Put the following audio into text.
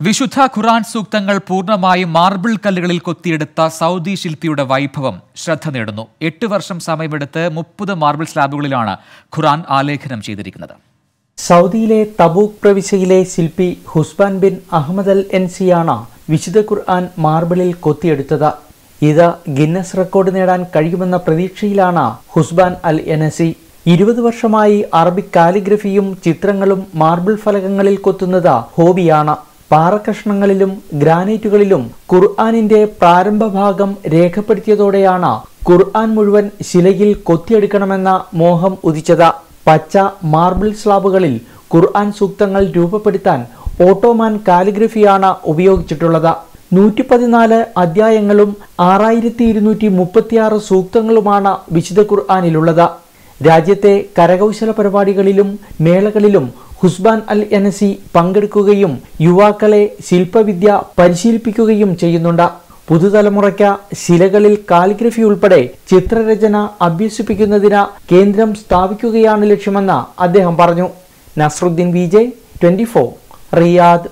വിശുദ്ധ ഖുറാൻ സൂക്തങ്ങൾ പൂർണമായും മാർബിൾ കല്ലുകളിൽ കൊത്തിയെടുത്ത സൗദി ശില്പിയുടെ വൈഭവം ശ്രദ്ധ നേടുന്നു. എട്ട് വർഷം സമയമെടുത്ത് മുപ്പത് മാർബിൾ സ്ലാബുകളിലാണ് ഖുറാൻ ആലേഖനം ചെയ്തിരിക്കുന്നത്. സൗദിയിലെ തബൂക്ക് പ്രവിശ്യയിലെ ശില്പി ഹുസ്ബാൻ ബിൻ അഹമ്മദ് അൽ എൻ സിയാണ് വിശുദ്ധ ഖുർആൻ മാർബിളിൽ കൊത്തിയെടുത്തത്. ഇത് ഗിന്നസ് റെക്കോർഡ് നേടാൻ കഴിയുമെന്ന പ്രതീക്ഷയിലാണ് ഹുസ്ബാൻ അൽ എനസി ഇരുപത് വർഷമായി അറബിക് കാലിഗ്രഫിയും ചിത്രങ്ങളും മാർബിൾ ഫലകങ്ങളിൽ കൊത്തുന്നത് ഹോബിയാണ്. പാറക്കഷ്ണങ്ങളിലും ഗ്രാനൈറ്റുകളിലും ഖുർആാനിന്റെ പ്രാരംഭ ഭാഗം രേഖപ്പെടുത്തിയതോടെയാണ് ഖുർആൻ മുഴുവൻ ശിലയിൽ കൊത്തിയെടുക്കണമെന്ന മോഹം ഉദിച്ചത്. പച്ച മാർബിൾ സ്ലാബുകളിൽ ഖുർആൻ സൂക്തങ്ങൾ രൂപപ്പെടുത്താൻ ഓട്ടോമാൻ കാലിഗ്രഫിയാണ് ഉപയോഗിച്ചിട്ടുള്ളത്. നൂറ്റി പതിനാല് അധ്യായങ്ങളും ആറായിരത്തി ഇരുന്നൂറ്റി മുപ്പത്തിയാറ് സൂക്തങ്ങളുമാണ് വിശുദ്ധ ഖുർആാനിലുള്ളത്. രാജ്യത്തെ കരകൗശല പരിപാടികളിലും മേളകളിലും ഹുസ്ബാൻ അൽ എനസി പങ്കെടുക്കുകയും യുവാക്കളെ ശില്പവിദ്യ പരിശീലിപ്പിക്കുകയും ചെയ്യുന്നുണ്ട്. പുതുതലമുറയ്ക്ക് ശിലകളിൽ കാലിഗ്രഫി ഉൾപ്പെടെ ചിത്രരചന അഭ്യസിപ്പിക്കുന്നതിന് കേന്ദ്രം സ്ഥാപിക്കുകയാണ് ലക്ഷ്യമെന്ന് അദ്ദേഹം പറഞ്ഞു. Nasaruddin Vijay twenty Riyadh.